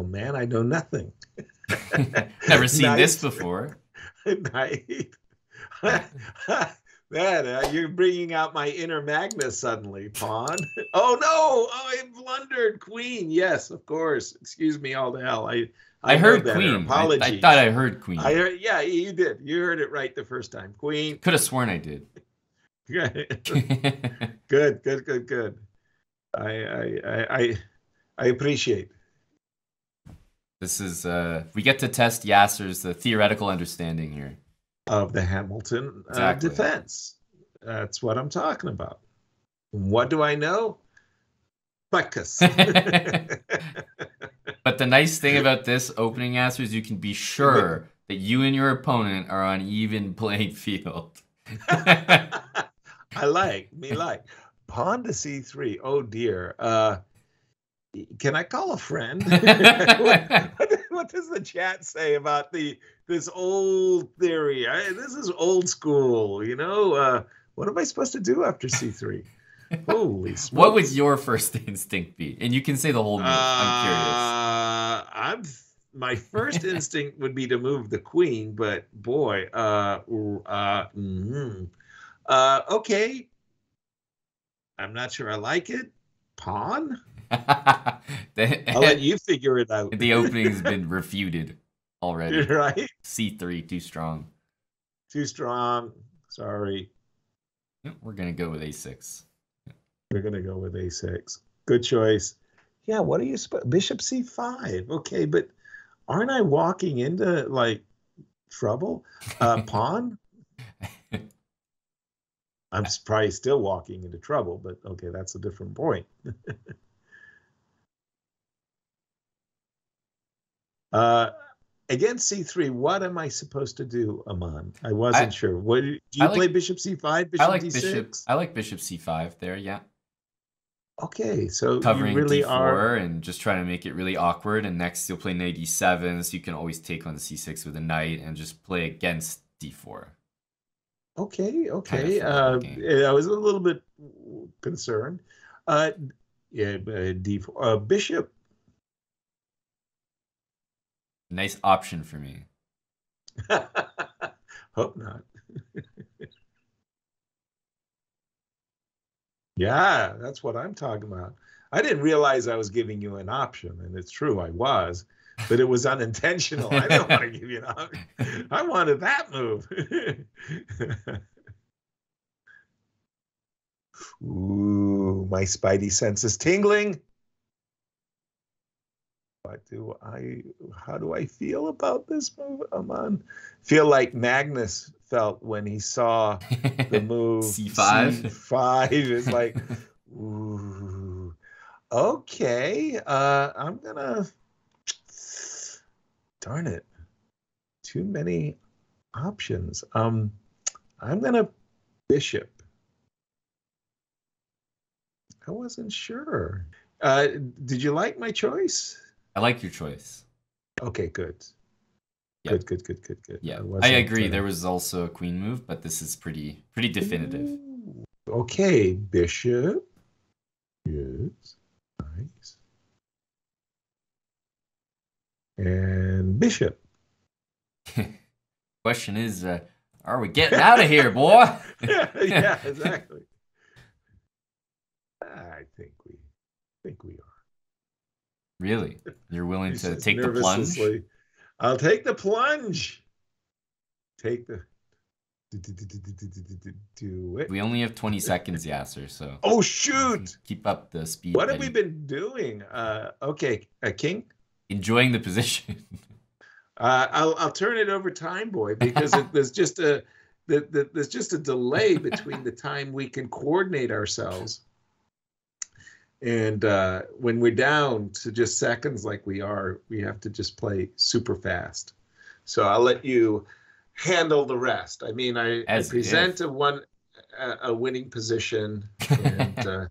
Oh man, I know nothing. Never seen this before. Man, uh, you're bringing out my inner Magnus suddenly, pawn. Oh no! Oh, I blundered. Queen, yes, of course. Excuse me, all the hell. I I, I heard Queen. Apologies. I, I, thought I heard Queen. I heard, yeah, you did. You heard it right the first time. Queen. Could have sworn I did. good, good, good, good. I, I, I, I appreciate. This is uh, we get to test Yasser's the theoretical understanding here of the Hambleton uh, exactly. defense. That's what I'm talking about. What do I know? But the nice thing about this opening answer is you can be sure that you and your opponent are on even playing field. I like me like pawn to c3. Oh dear. Uh, can I call a friend? what, what, does the chat say about the this old theory? I, this is old school. You know, uh, what am I supposed to do after c3? Holy smokes. What would your first instinct be? And you can say the whole move. Uh, I'm curious. I'm my first instinct would be to move the queen, but boy, uh, uh, mm-hmm. uh, okay. I'm not sure I like it. Pawn. the, I'll let you figure it out. the opening's been refuted already. Right. C3 too strong. Too strong. Sorry. We're gonna go with A6. We're gonna go with a6. Good choice. Yeah, what are you supposed? Bishop c5. Okay, but aren't I walking into like trouble? Uh, pawn. I'm probably still walking into trouble, but okay, that's a different point. Uh, against c3, what am I supposed to do, Aman? I wasn't I, sure. What do you like, play bishop c5, bishop I like d6? Bishop, I like bishop c5 there, yeah. Okay, so covering you really d4 are and just trying to make it really awkward. And next you'll play knight d7, so you can always take on the c6 with a knight and just play against d4. Okay, okay. Uh, I was a little bit concerned. Uh, yeah, uh, d4 uh, bishop. Nice option for me. Hope not. Yeah, that's what I'm talking about. I didn't realize I was giving you an option, and it's true, I was, but it was unintentional. I didn't want to give you an option. I wanted that move. Ooh, my spidey sense is tingling. Do I? How do I feel about this move? I'm on. Feel like Magnus felt when he saw the move C5. C5 is like, ooh, okay. Uh, I'm gonna. Darn it, too many options. Um, I'm gonna bishop. I wasn't sure. Uh, did you like my choice? I like your choice. Okay, good. Good, good, good, good, good. Yeah, I, I agree. Uh, there was also a queen move, but this is pretty pretty definitive. Okay, bishop. Yes, nice. And bishop. Question is, uh, are we getting out of here, boy? yeah, yeah, exactly. I think we I think we are. Really? You're willing to take the plunge? I'll take the plunge. Take the do it. We only have 20 seconds, Yasser, so. Oh, shoot! Keep up the speed. What have we been doing? Uh, okay, uh, King? Enjoying the position. uh, I'll, I'll turn it over time, boy, because it, there's just a the, the, there's just a delay between the time we can coordinate ourselves and uh, when we're down to just seconds like we are, we have to just play super fast. So I'll let you handle the rest. I mean, I, I present if. a one a, a, winning position and uh,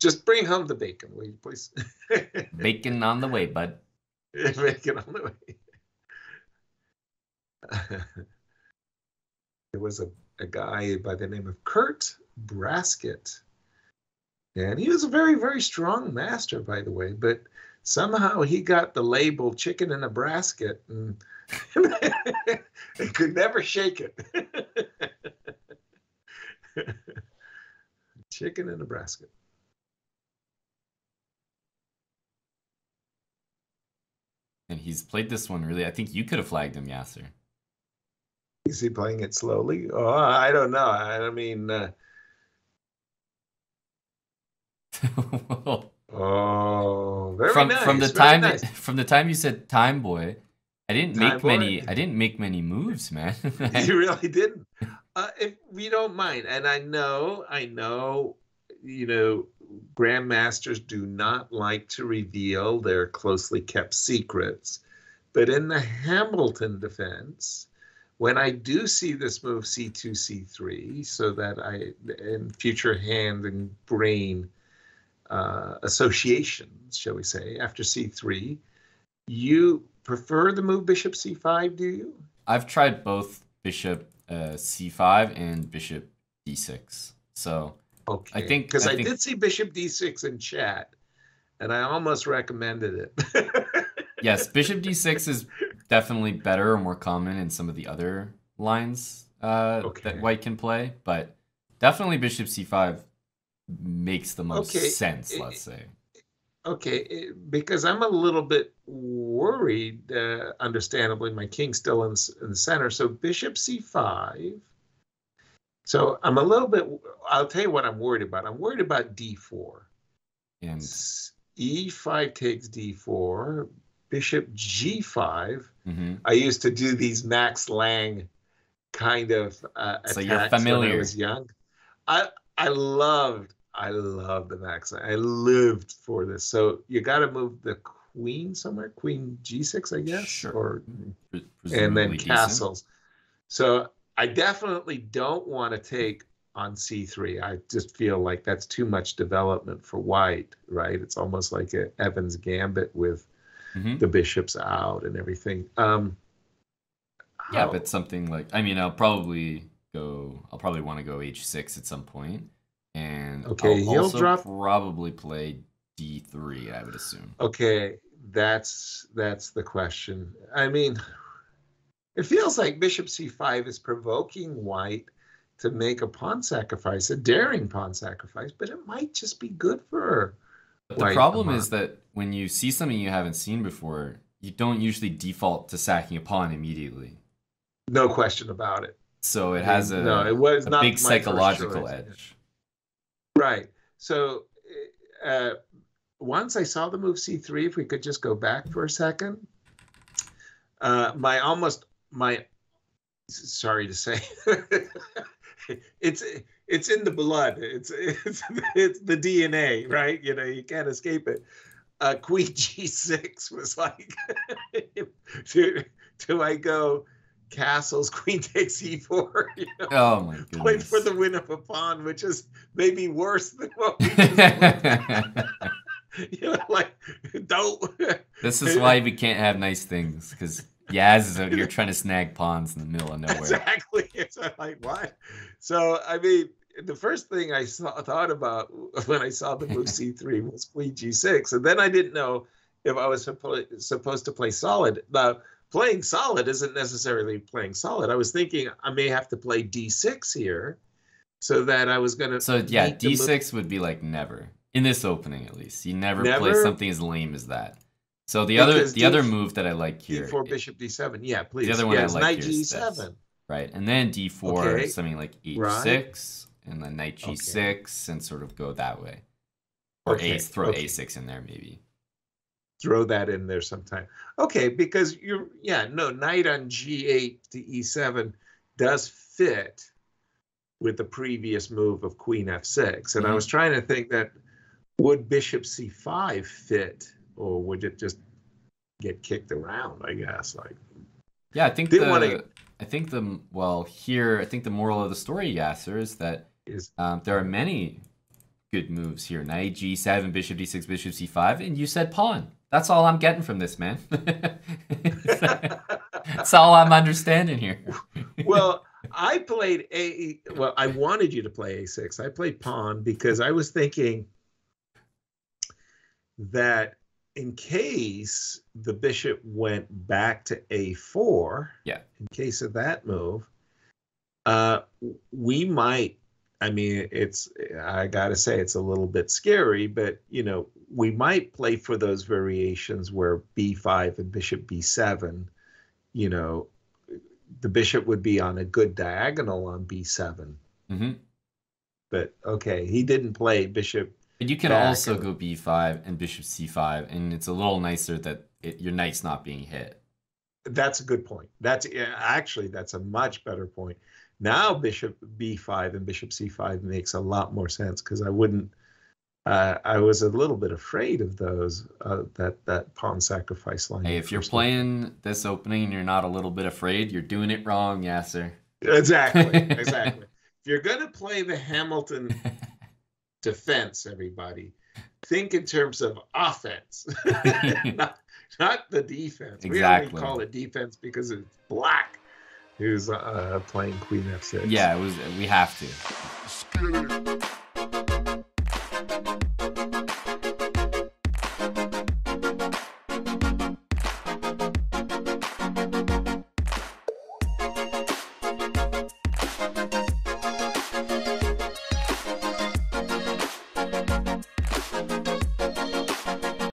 just bring home the bacon, will you please? bacon on the way, bud. bacon on the way. there was a, a guy by the name of Curt Brasket and he was a very, very strong master, by the way. But somehow he got the label chicken in a basket and, could never shake it. chicken in a basket. And he's played this one really. I think you could have flagged him, Yasser. Is he playing it slowly? Oh, I don't know. I mean, uh... oh, very from nice. from the time nice. that, from the time you said time boy, I didn't Time make boy. many. I didn't make many moves, man. you really didn't. Uh, if we don't mind, and I know, I know, you know, grandmasters do not like to reveal their closely kept secrets, but in the Hambleton defense, when I do see this move C2, C3, so that I, in future hand and brain uh, associations, shall we say, after C3, you prefer the move Bishop C5, do you? I've tried both bishop uh, c5 and bishop d6. So Okay. I think- because I I, think- did see Bishop D6 in chat, and I almost recommended it. yes, bishop d6 is definitely better or more common in some of the other lines uh, Okay. that white can play, but definitely bishop c5 makes the most Okay, sense. i- Let's say. okay, eh, because I'm a little bit worried. Uh, understandably, my king's still in, in the center, so Bishop C5. So I'm a little bit. I'll tell you what I'm worried about. I'm worried about D4. And e5 takes D4. Bishop G5. mhm. I used to do these Max Lange kind of uh, So attacks you're when familiar. I was young. I I loved I love the Max I lived for this. So you got to move the queen somewhere, queen G6, I guess, Sure. or Pre- and then castles. So I definitely don't want to take on C3. I just feel like that's too much development for white, right? It's almost like a Evans gambit with Mhm. the bishops out and everything. Um, Yeah, how- but something like I mean, I'll probably go. I'll probably want to go h6 at some point, and Okay, I'll he'll drop- probably play d3. I would assume. okay, that's that's the question. I mean, it feels like Bishop C5 is provoking White to make a pawn sacrifice, a daring pawn sacrifice, but it might just be good for her. But the problem is that when you see something you haven't seen before, you don't usually default to sacking a pawn immediately. No question about it. So it has a, no, it was a not big psychological edge. Right. So uh, once I saw the move C3, if we could just go back for a second, uh, my almost my sorry to say, it's it's in the blood. It's it's it's the DNA, right? You know, you can't escape it. Uh, Queen G6 was like, do, do I go castles? Queen takes E4. You know? Oh my goodness. for the win of a pawn, which is maybe worse than what we just you know, like don't. this is why we can't have nice things because Yaz is out here trying to snag pawns in the middle of nowhere. exactly. It's like what? So I mean, the first thing I saw, thought about when I saw the move C3 was Queen G6, and then I didn't know if I was supposed to play solid. Now, playing solid isn't necessarily playing solid. I was thinking I may have to play D6 here, so that I was gonna. So yeah, beat the move- D6 would be like never in this opening at least. You never, play something as lame as that. So the other Because the other move that I like here, D4 Bishop D7. Yeah, please. The other one I like Knight here is this. G7. right, and then D4 Okay. something like H6, Right. and then Knight G6, and sort of go that way, or Okay, A throw okay. A6 in there maybe. Throw that in there sometime. Okay, because you're yeah, no, knight on g8 to e7 does fit with the previous move of queen f6. And I Mhm. was trying to think that would bishop c5 fit or would it just get kicked around, I guess. Like Yeah, I think Didn't the wanna- I think the well here I think the moral of the story, Yasser, is that is um, there are many good moves here. Knight G7, Bishop D6, Bishop C5, and you said pawn. That's all I'm getting from this, man. That's all I'm understanding here. well, I played a well, I wanted you to play a6. I played pawn because I was thinking that in case the bishop went back to a4, Yeah. in case of that move, uh, we might. I mean, it's I gotta say it's a little bit scary, but you know, we might play for those variations where b5 and bishop b7. You know, the bishop would be on a good diagonal on b7. hmm But okay, he didn't play bishop. But you can also and- go b5 and bishop c5, and it's a little nicer that it, your knight's not being hit. That's a good point. That's actually that's a much better point. Now bishop b5 and bishop c5 makes a lot more sense because I wouldn't. Uh, I was a little bit afraid of those uh, that that pawn sacrifice line. Hey, if you're playing this opening and you're not a little bit afraid, you're doing it wrong, Yasser. exactly, exactly. if you're gonna play the Hambleton defense, everybody, think in terms of offense, not, not the defense. We Exactly. only call it defense because it's black who's uh, playing queen f6. yeah, it was. We have to.